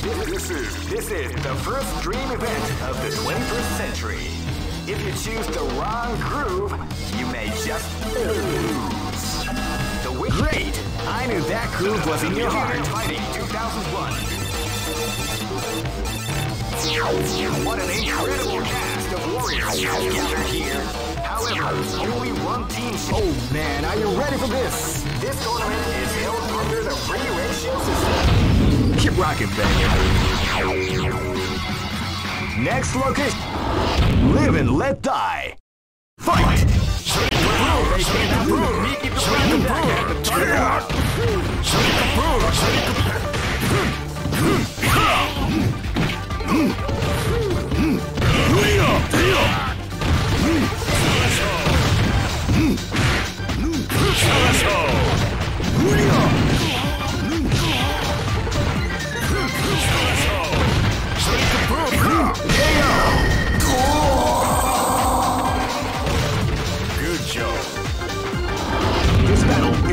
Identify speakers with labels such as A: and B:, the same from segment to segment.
A: This is this is the first dream event of the 21st century. If you choose the wrong groove, you may just lose. The win- Great! I knew that groove was in your heart. Fighting 2001. What an incredible cast of warriors gathered here. However, only one team. Oh man, are you ready for this? This tournament is held under the free ratio system. Keep rocking, baby. Next location. Live and let die. Fight!
B: Good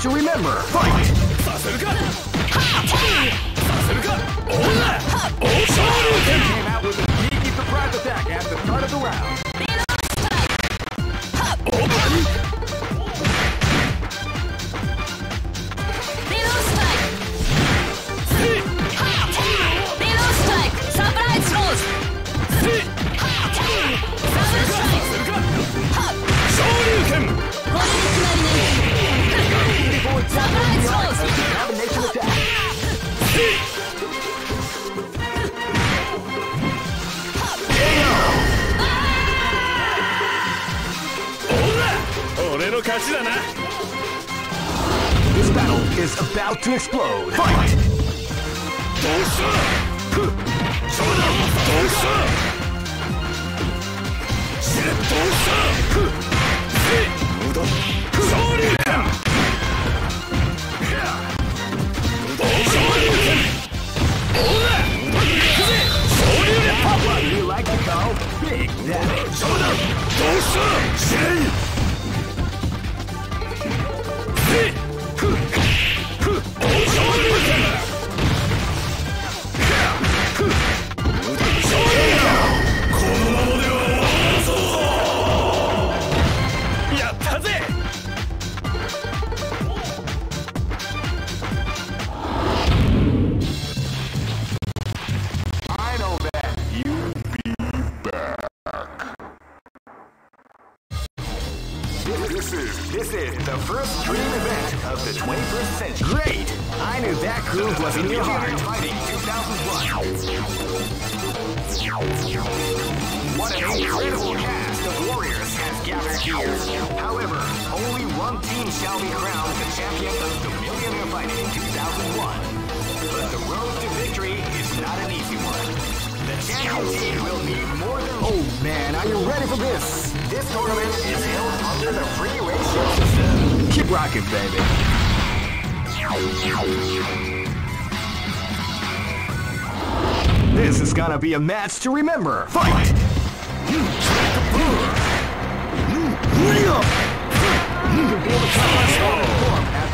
A: to remember. This is this is the first dream event of the 21st century. Great! I knew that groove was in your heart. Fighting 2001. What an incredible cast of warriors has gathered here. However, only one team shall be crowned the champion of the Millionaire Fighting 2001. But the road to victory is not an easy one. The champion team will need more than. Oh man, are you ready for this? This tournament is held under the free ratio system. Keep rocking, baby. This is gonna be a match to remember. Fight!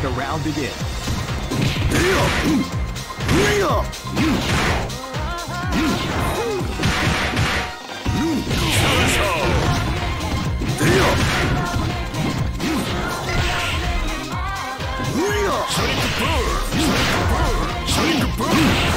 A: The round begins.
B: Sonic Bird! Sonic Bird! Sonic Bird!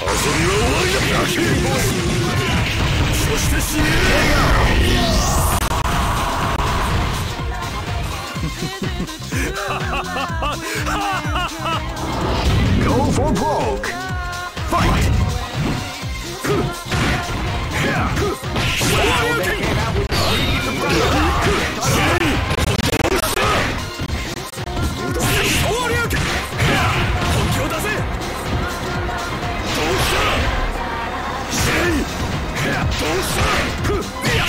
B: 遊びは終わりだ。して死ねえよ
A: Go for broke! Fight!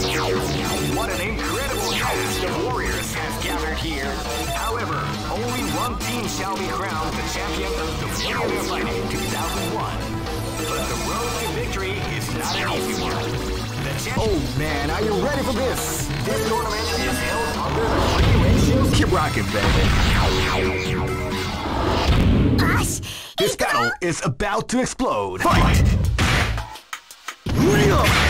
A: What an incredible cast of warriors has gathered here. However, only one team shall be crowned the champion of the Warrior Fighting 2001. But the road to victory is not an easy one. Oh man, are you ready for this? This tournament is held under the. Keep rocking, baby. This battle is about to explode. Fight! Real!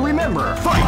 A: to remember. Fight!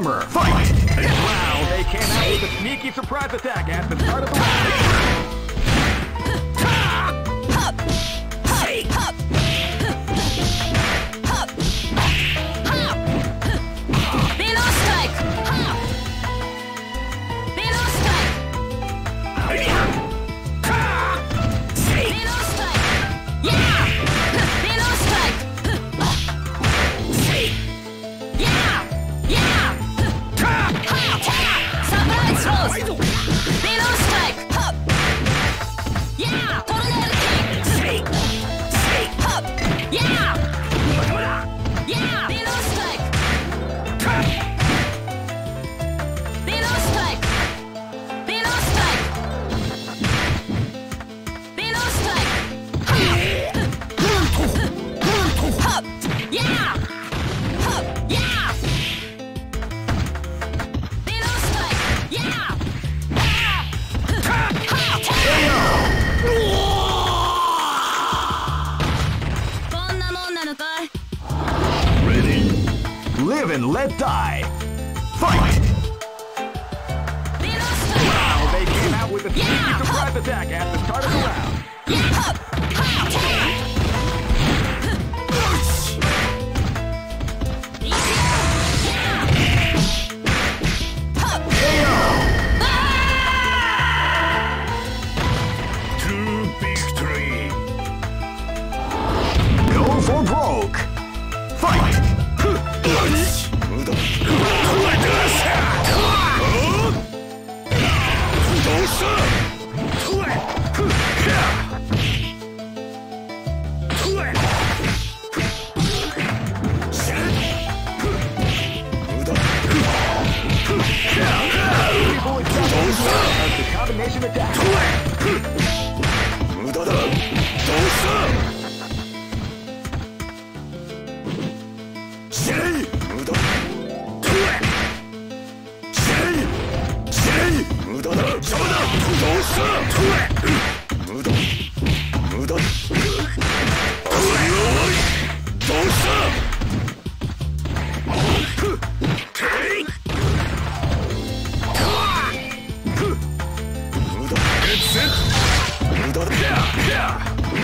C: Match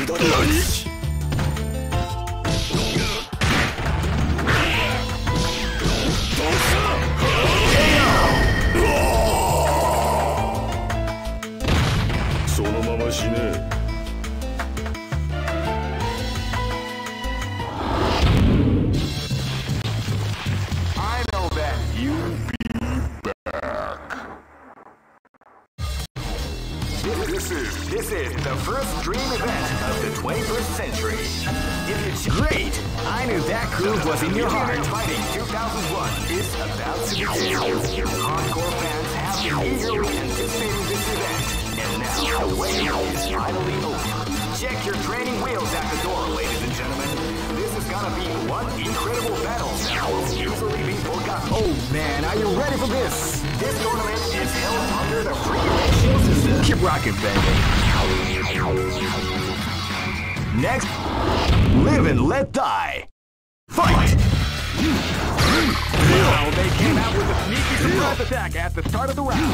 A: 何 round.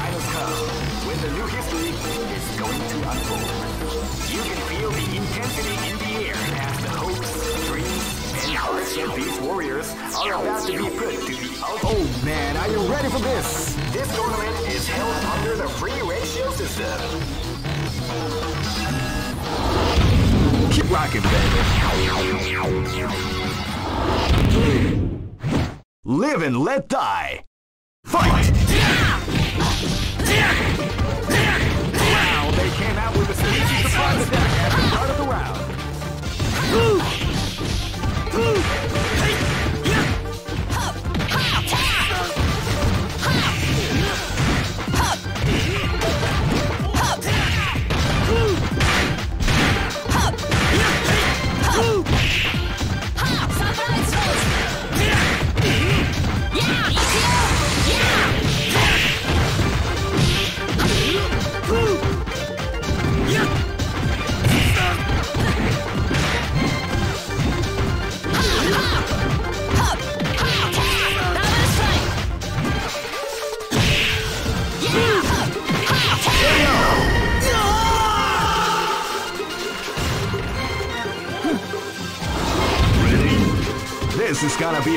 A: Has come when the new history is going to unfold. You can feel the intensity in the air as the hopes, dreams, and hearts of these warriors are about to be put to the ultimate. Oh man, are you ready for this? This tournament is held under the free ratio system. Keep rocking, baby. Live and let die. Fight! Wow, they came out with a sneaky surprise attack at the start of the round.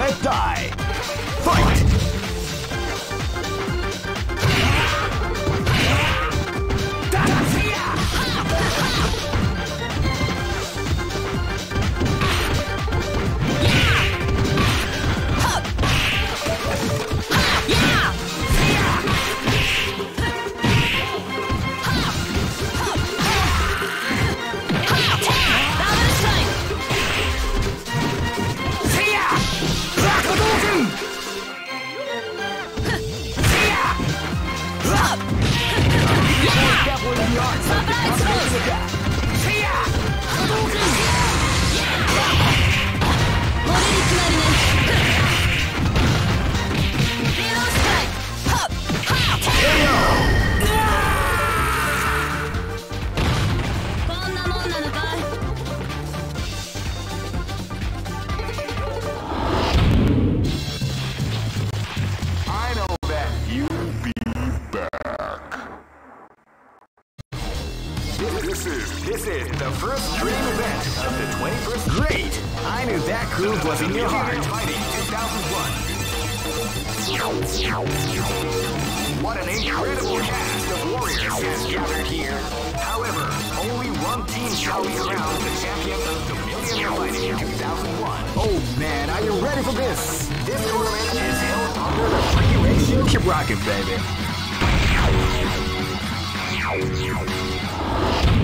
C: Let die. This is this is the first dream event of the 21st. Great! I knew that groove was in your heart. Fighting 2001. What an incredible cast of warriors has gathered here. However, only one team shall be crowned the champion of the Millionaire Fighting 2001. Oh man, are you ready for this? This tournament is held under the free ratio. Keep rocking, baby.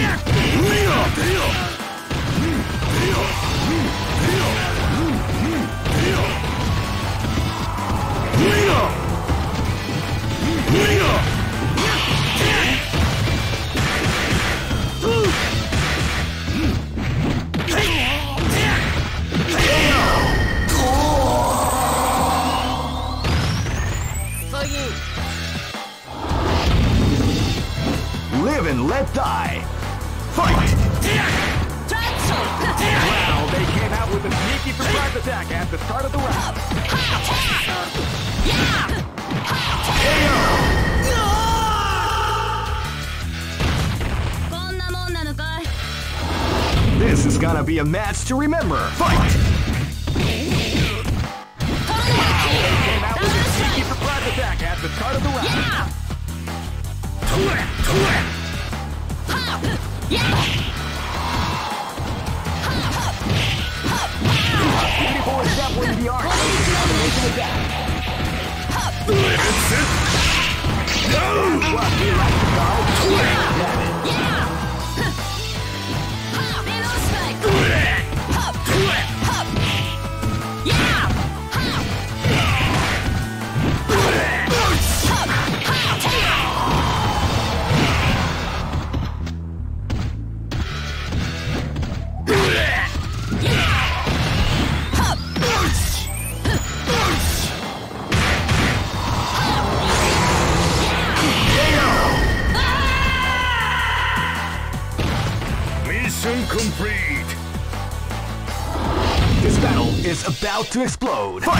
C: Live attack at the start of the round. This is gonna be a match to remember. Fight! Attack at the start of the round.
B: Yeah! Tour!
C: Tour! Ha! Yeah! Go a
B: step where you aren't. That's it. No!
C: What,
B: yeah.
C: To explode. Fight!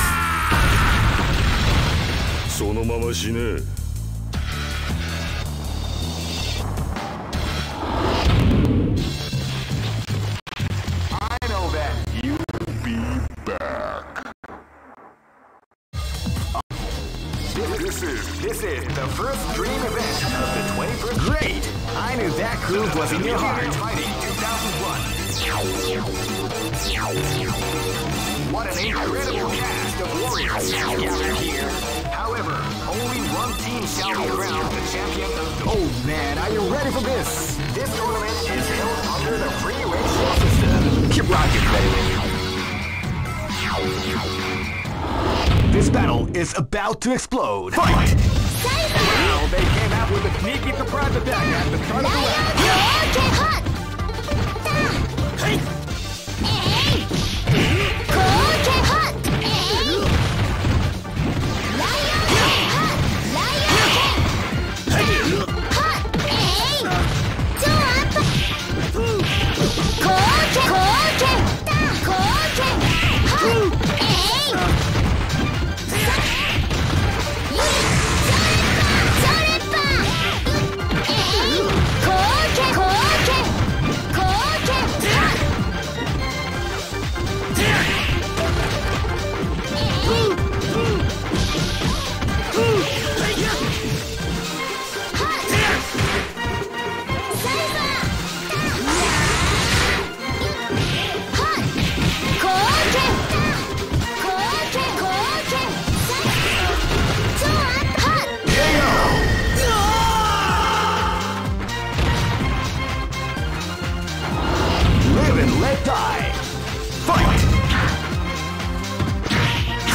A: そのまま死ね。
C: This battle is about to explode. Fight! Now they came out with a sneaky surprise attack at the start of the round.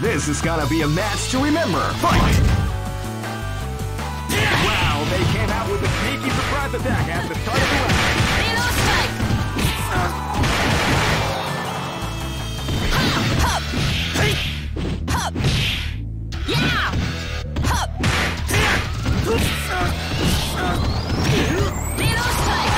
C: This is gonna be a match to remember. Fight! Wow, they came out with a sneaky surprise attack at the start of the round.
B: Halo strike!
A: Hop! Hop! Hop! Yeah! Hop! Halo strike!